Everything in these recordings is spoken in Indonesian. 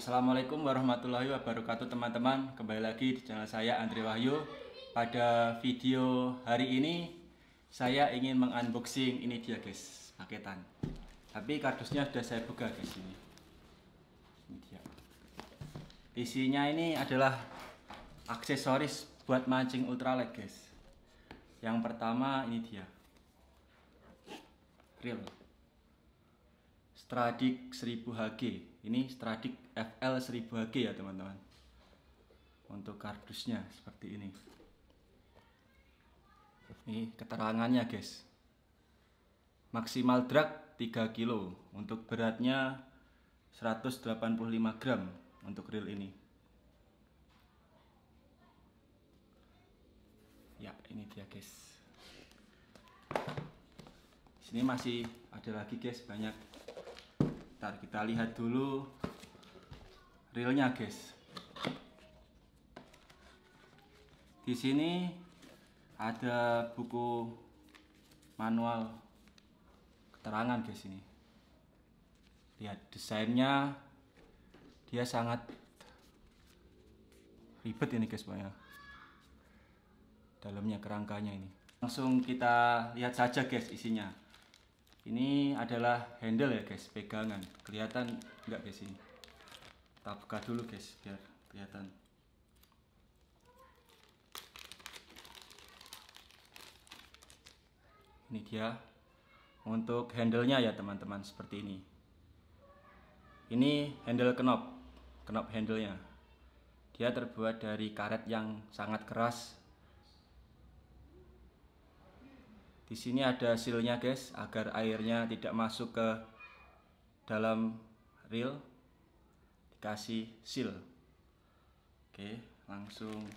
Assalamualaikum warahmatullahi wabarakatuh teman-teman. Kembali lagi di channel saya Andri Wahyu. Pada video hari ini Saya ingin mengunboxing ini dia guys. Paketan. Tapi kardusnya sudah saya buka guys ini. Ini dia. Isinya ini adalah Aksesoris buat mancing ultralight guys. Yang pertama ini dia. Reel Stradic 1000 HG ini Stradic FL 1000 HG ya teman-teman. Untuk kardusnya seperti ini. Ini keterangannya guys. Maksimal drag 3 kilo. Untuk beratnya 185 gram untuk reel ini. Ya ini dia guys. Sini masih ada lagi guys banyak Ntar kita lihat dulu realnya guys. Di sini ada buku manual keterangan guys ini. Lihat desainnya dia sangat ribet ini guys banyak. Dalamnya kerangkanya ini. Langsung kita lihat saja guys isinya ini adalah handle ya guys pegangan. Kelihatan nggak guys ini? Kita buka dulu guys biar kelihatan. Ini dia untuk handlenya ya teman-teman seperti ini. Ini handle knop knop handlenya. Dia terbuat dari karet yang sangat keras Di sini ada sealnya guys, agar airnya tidak masuk ke dalam reel. Dikasih seal. Oke, langsung.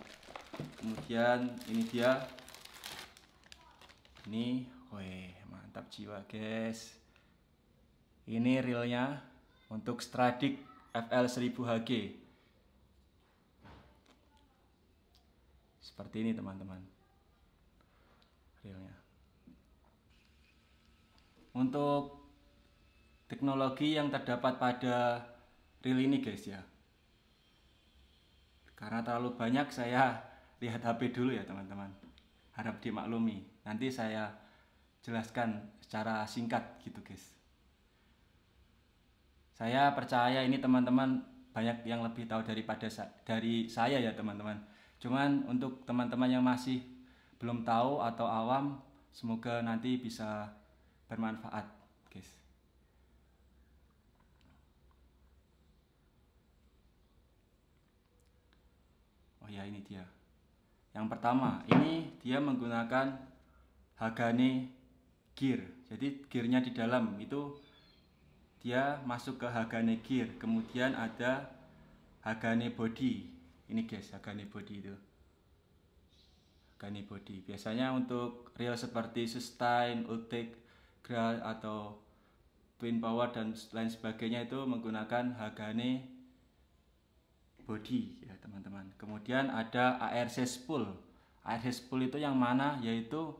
Kemudian ini dia. Ini, weh, mantap jiwa guys. Ini reelnya untuk Stradic FL 1000 HG. Seperti ini teman-teman. Reelnya untuk teknologi yang terdapat pada reel ini guys ya. Karena terlalu banyak saya lihat HP dulu ya teman-teman. Harap dimaklumi. Nanti saya jelaskan secara singkat gitu guys. Saya percaya ini teman-teman banyak yang lebih tahu daripada dari saya ya teman-teman. Cuman untuk teman-teman yang masih belum tahu atau awam semoga nanti bisa bermanfaat guys. Oh ya ini dia. Yang pertama ini dia menggunakan Hagane gear. Jadi gearnya di dalam itu dia masuk ke Hagane gear. Kemudian ada Hagane body. Ini guys Hagane body itu. Hagane body. Biasanya untuk reel seperti sustain, ultek Gra atau Twin Power dan lain sebagainya itu menggunakan Hagane body ya teman-teman. Kemudian ada ARC spool. ARC spool itu yang mana? Yaitu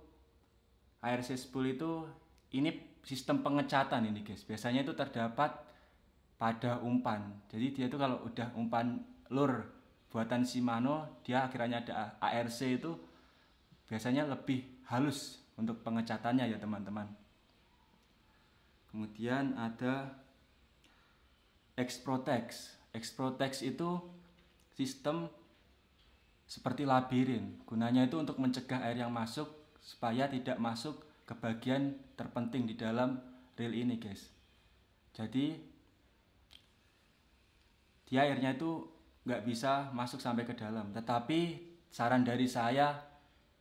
ARC spool itu ini sistem pengecatan ini guys. Biasanya itu terdapat pada umpan. Jadi dia itu kalau udah umpan lur buatan Shimano, dia akhirnya ada ARC itu biasanya lebih halus untuk pengecatannya ya teman-teman kemudian ada Xprotex Xprotex itu sistem seperti labirin. Gunanya itu untuk mencegah air yang masuk supaya tidak masuk ke bagian terpenting di dalam reel ini guys. Jadi dia airnya itu nggak bisa masuk sampai ke dalam. Tetapi saran dari saya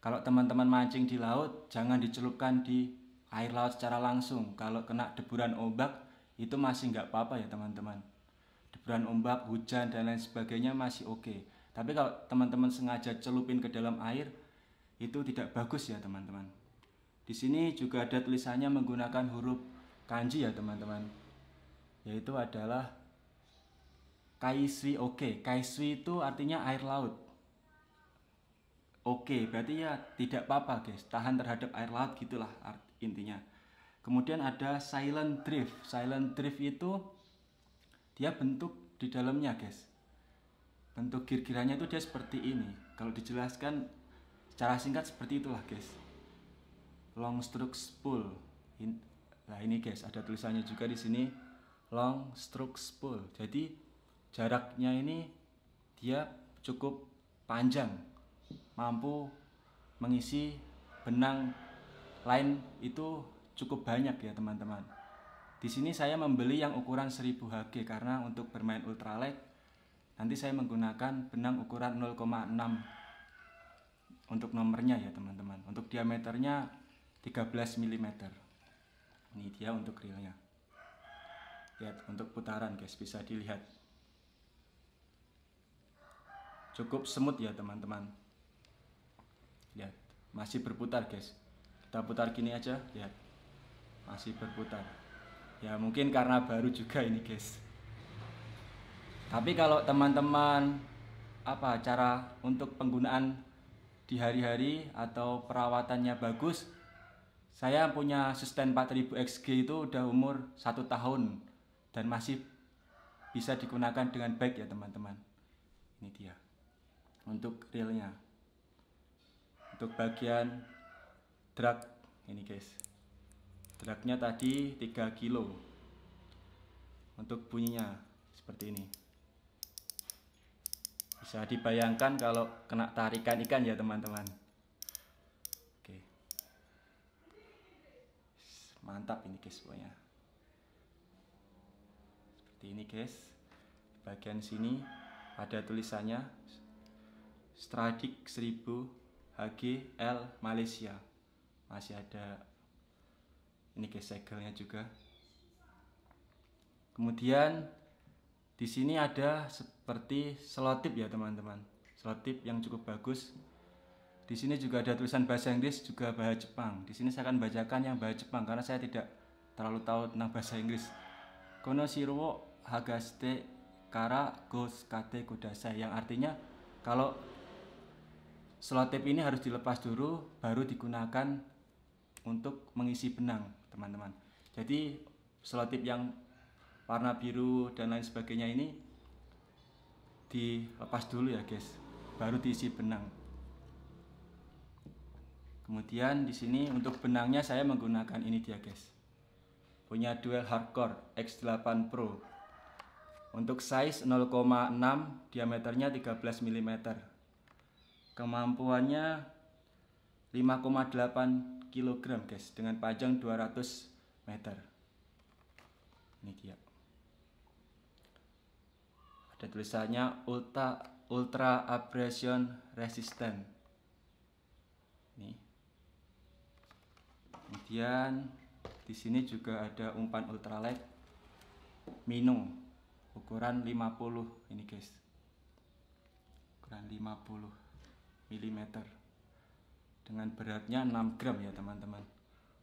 kalau teman-teman mancing di laut jangan dicelupkan di air laut secara langsung. Kalau kena deburan ombak itu masih nggak apa-apa ya teman-teman. Deburan ombak, hujan dan lain sebagainya masih oke. Okay. Tapi kalau teman-teman sengaja celupin ke dalam air itu tidak bagus ya teman-teman. Di sini juga ada tulisannya menggunakan huruf kanji ya teman-teman. Yaitu adalah kaiswi oke. Okay. Kaiswi itu artinya air laut. Oke, okay, berarti ya tidak apa-apa guys, tahan terhadap air laut gitulah intinya. Kemudian ada silent drift. Silent drift itu dia bentuk di dalamnya guys. Bentuk gir-girannya itu dia seperti ini. Kalau dijelaskan secara singkat seperti itulah guys. Long stroke spool nah ini guys ada tulisannya juga di sini. Long stroke spool jadi jaraknya ini dia cukup panjang. Mampu mengisi benang lain itu cukup banyak ya teman-teman di sini saya membeli yang ukuran 1000 Hg karena untuk bermain ultralight nanti saya menggunakan benang ukuran 0,6 untuk nomornya ya teman-teman. Untuk diameternya 13 mm. Ini dia untuk reelnya. Lihat untuk putaran guys bisa dilihat. Cukup semut ya teman-teman. Lihat, masih berputar guys. Kita putar gini aja, lihat. Masih berputar. Ya mungkin karena baru juga ini guys. Tapi kalau teman-teman apa cara untuk penggunaan di hari-hari atau perawatannya bagus saya punya asisten 4000 XG itu udah umur satu tahun dan masih bisa digunakan dengan baik ya teman-teman. Ini dia untuk reelnya untuk bagian drag ini guys. Dragnya tadi 3 kilo. Untuk bunyinya Seperti ini. Bisa dibayangkan kalau kena tarikan ikan ya teman-teman. Oke. Mantap ini guys pokoknya. Seperti ini guys. Bagian sini ada tulisannya. Stradik 1000 HGL Malaysia masih ada ini guys segelnya juga. Kemudian di sini ada seperti selotip ya teman-teman. Selotip yang cukup bagus. Di sini juga ada tulisan bahasa Inggris juga bahasa Jepang. Di sini saya akan bacakan yang bahasa Jepang karena saya tidak terlalu tahu tentang bahasa Inggris. Kono shirwo hagaste kara gos kate kudasai yang artinya kalau selotip ini harus dilepas dulu baru digunakan untuk mengisi benang teman-teman. Jadi selotip yang warna biru dan lain sebagainya ini dilepas dulu ya guys. Baru diisi benang. Kemudian di sini untuk benangnya saya menggunakan ini dia guys. Punya dual hardcore X8 Pro. Untuk size 0,6 diameternya 13 mm kemampuannya 5,8 kg guys dengan panjang 200 meter. Ini dia. Ada tulisannya ultra ultra abrasion resistant. Ini. Kemudian di sini juga ada umpan ultralight mino ukuran 50 ini guys. Ukuran 50 mm dengan beratnya 6 gram ya teman-teman.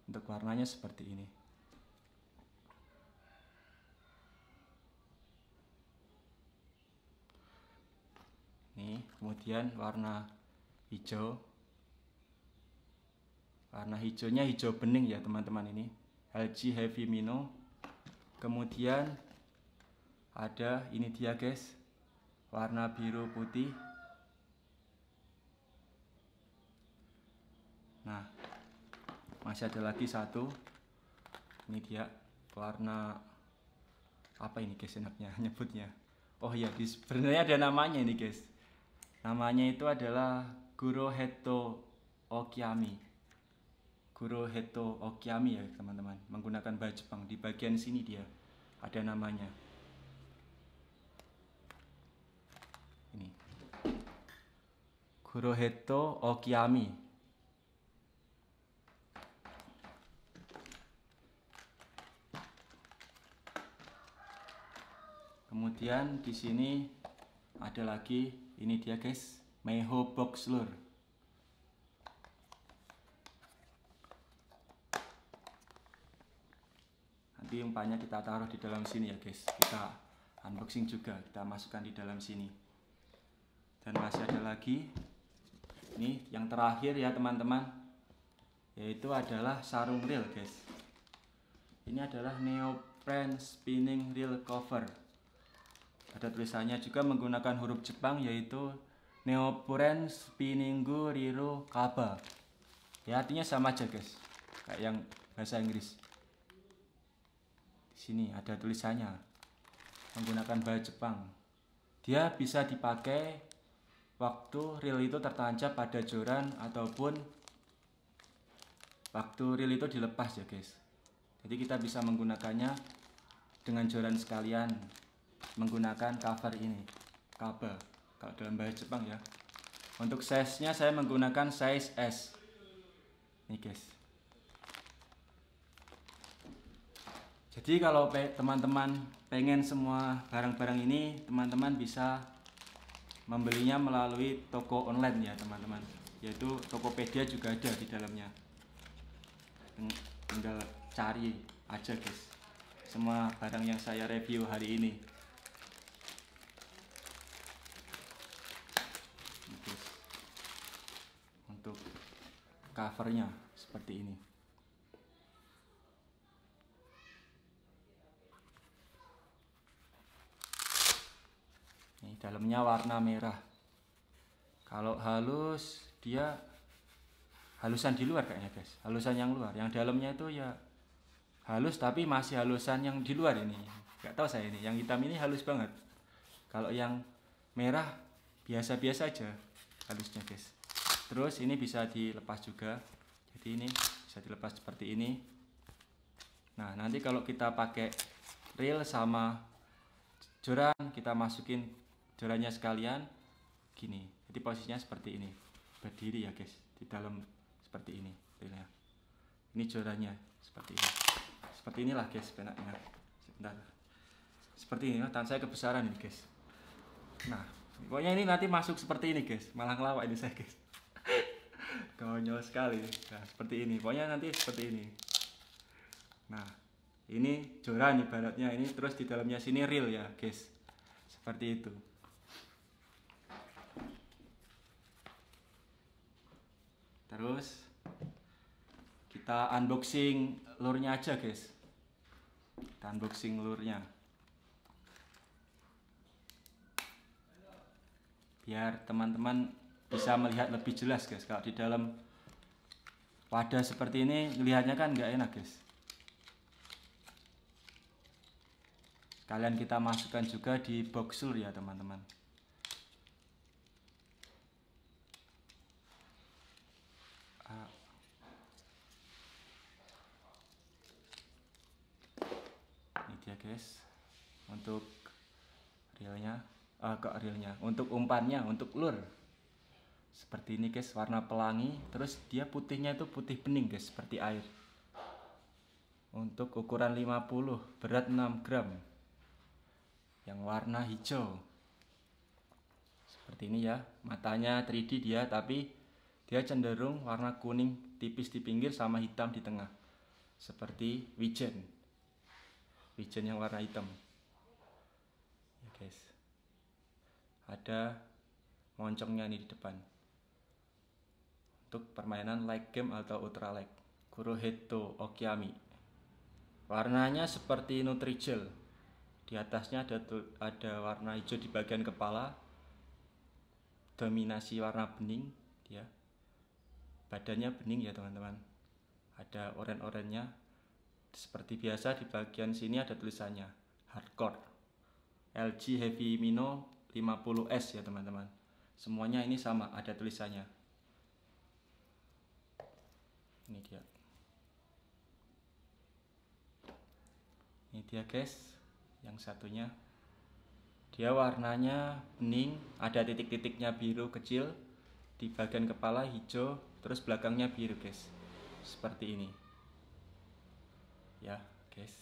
Untuk warnanya seperti ini. Nih kemudian warna hijau. Warna hijaunya hijau bening ya teman-teman ini. LG Heavy Mino. Kemudian ada ini dia guys. Warna biru putih nah masih ada lagi satu. Ini dia warna apa ini guys? Enaknya nyebutnya. Oh ya sebenarnya ada namanya ini guys. Namanya itu adalah Guro Heto Okiami. Guro Heto Okiami ya teman-teman. Menggunakan baju Jepang. Di bagian sini dia ada namanya. Ini. Guro Heto Okiami kemudian di sini ada lagi ini dia guys Meho box lure nanti umpannya kita taruh di dalam sini ya guys kita unboxing juga kita masukkan di dalam sini. Dan masih ada lagi ini yang terakhir ya teman-teman yaitu adalah sarung reel guys. Ini adalah neoprene spinning reel cover ada tulisannya juga menggunakan huruf Jepang yaitu Neopuren Spinningu Riro Kaba. Ya artinya sama aja guys. Kayak yang bahasa Inggris. Di sini ada tulisannya menggunakan bahasa Jepang. Dia bisa dipakai waktu reel itu tertancap pada joran ataupun waktu reel itu dilepas ya guys. Jadi kita bisa menggunakannya dengan joran sekalian menggunakan cover ini cover kalau dalam bahasa Jepang ya. Untuk size nya saya menggunakan size S. Nih guys. Jadi kalau teman-teman pengen semua barang-barang ini teman-teman bisa membelinya melalui toko online ya teman-teman. Yaitu Tokopedia juga ada di dalamnya. Tinggal cari aja guys. Semua barang yang saya review hari ini untuk covernya seperti ini. Ini dalamnya warna merah. Kalau halus dia halusan di luar kayaknya guys. Halusan yang luar. Yang dalamnya itu ya halus tapi masih halusan yang di luar ini. Nggak tahu saya ini. Yang hitam ini halus banget. Kalau yang merah biasa-biasa aja halusnya guys terus ini bisa dilepas juga. Jadi ini bisa dilepas seperti ini. Nah nanti kalau kita pakai reel sama joran kita masukin jorannya sekalian. Gini jadi posisinya seperti ini. Berdiri ya guys di dalam seperti ini reelnya. Ini jorannya seperti ini. Seperti inilah guys penaknya sebentar. Seperti ini tangan saya kebesaran ini guys. Nah pokoknya ini nanti masuk seperti ini guys. Malah ngelawak ini saya guys konyol sekali. Nah seperti ini. Pokoknya nanti seperti ini. Nah ini joran ibaratnya. Ini terus di dalamnya sini real ya guys. Seperti itu. Terus kita unboxing lurnya aja guys. Kita unboxing lurnya. Biar teman-teman bisa melihat lebih jelas guys. Kalau di dalam wadah seperti ini lihatnya kan nggak enak guys. Kalian kita masukkan juga di box lure ya teman-teman. Guys. Untuk reelnya ah kok reelnya untuk umpannya untuk lur seperti ini guys warna pelangi. Terus dia putihnya itu putih bening guys seperti air. Untuk ukuran 50 berat 6 gram. Yang warna hijau. Seperti ini ya matanya 3D dia tapi dia cenderung warna kuning tipis di pinggir sama hitam di tengah. Seperti wijen. Wijen yang warna hitam. Ya guys. Ada moncongnya nih di depan untuk permainan light game atau ultra light Kuroheto Okiami. Warnanya seperti Nutrijel di atasnya ada ada warna hijau di bagian kepala. Dominasi warna bening dia badannya bening ya teman-teman. Ada oren-orennya. Seperti biasa di bagian sini ada tulisannya hardcore. LG Heavy Mino 50S ya teman-teman. Semuanya ini sama ada tulisannya ini dia. Ini dia guys. Yang satunya. Dia warnanya bening ada titik-titiknya biru kecil di bagian kepala hijau terus belakangnya biru guys. Seperti ini. Ya guys.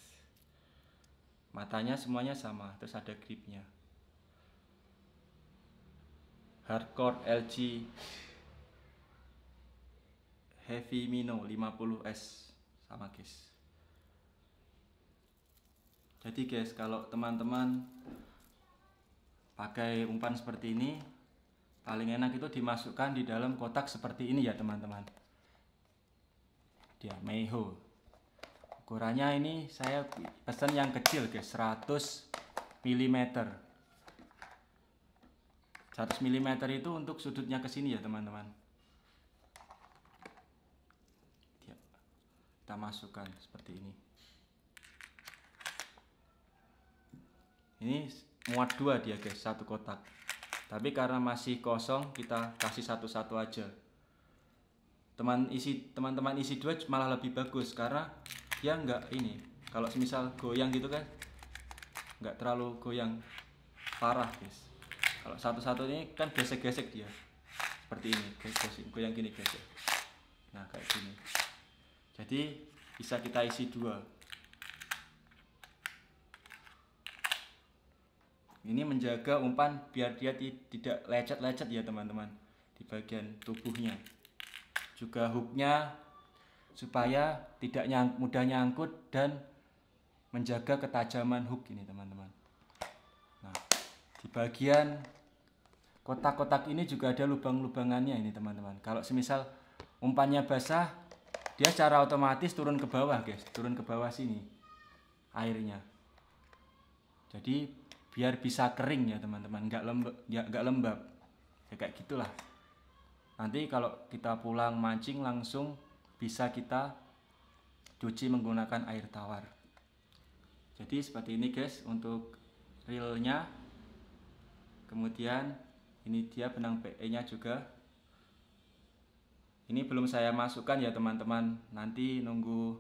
Matanya semuanya sama terus ada gripnya. Hardcore LG heavy mino 50s sama guys. Jadi guys kalau teman-teman pakai umpan seperti ini paling enak itu dimasukkan di dalam kotak seperti ini ya teman-teman. Dia Meiho. Ukurannya ini saya pesan yang kecil guys 100 mm 100 mm itu untuk sudutnya ke sini ya teman-teman kita masukkan seperti ini. Ini muat dua dia guys satu kotak. Tapi karena masih kosong kita kasih satu-satu aja. Teman isi teman-teman isi dua malah lebih bagus karena dia nggak ini. Kalau semisal goyang gitu kan nggak terlalu goyang parah guys. Kalau satu-satu ini kan gesek-gesek dia. Seperti ini gesek goyang gini gesek. Nah kayak gini jadi bisa kita isi dua. Ini menjaga umpan biar dia tidak lecet-lecet ya teman-teman di bagian tubuhnya. Juga hooknya supaya tidak nyang, mudah nyangkut dan menjaga ketajaman hook ini teman-teman. Nah di bagian kotak-kotak ini juga ada lubang-lubangannya ini teman-teman. Kalau semisal umpannya basah dia secara otomatis turun ke bawah guys. Turun ke bawah sini airnya. Jadi biar bisa kering ya teman-teman. Nggak lembab ya nggak lembab. Ya kayak gitulah. Nanti kalau kita pulang mancing langsung bisa kita cuci menggunakan air tawar. Jadi seperti ini guys untuk reelnya. Kemudian ini dia benang PE nya juga ini belum saya masukkan ya teman-teman. Nanti nunggu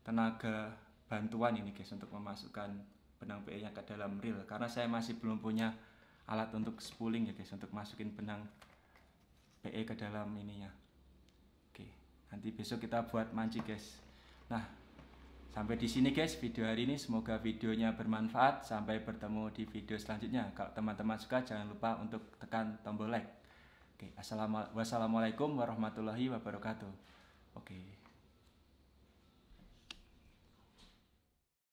tenaga bantuan ini guys untuk memasukkan benang PE nya ke dalam reel. Karena saya masih belum punya alat untuk spooling ya guys untuk masukin benang PE ke dalam ininya. Oke nanti besok kita buat manci guys. Nah sampai di sini guys video hari ini. Semoga videonya bermanfaat. Sampai bertemu di video selanjutnya. Kalau teman-teman suka jangan lupa untuk tekan tombol like oke assalamualaikum warahmatullahi wabarakatuh. Oke